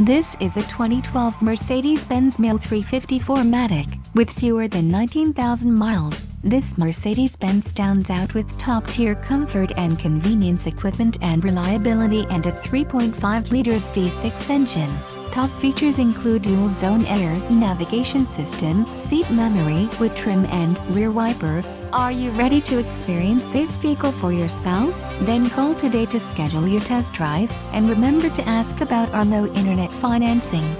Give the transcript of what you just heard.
This is a 2012 Mercedes-Benz ML350 4Matic. With fewer than 19,000 miles, this Mercedes-Benz stands out with top-tier comfort and convenience equipment and reliability and a 3.5 liters V6 engine. Top features include dual-zone air navigation system, seat memory with trim and rear wiper. Are you ready to experience this vehicle for yourself? Then call today to schedule your test drive, and remember to ask about our low internet financing.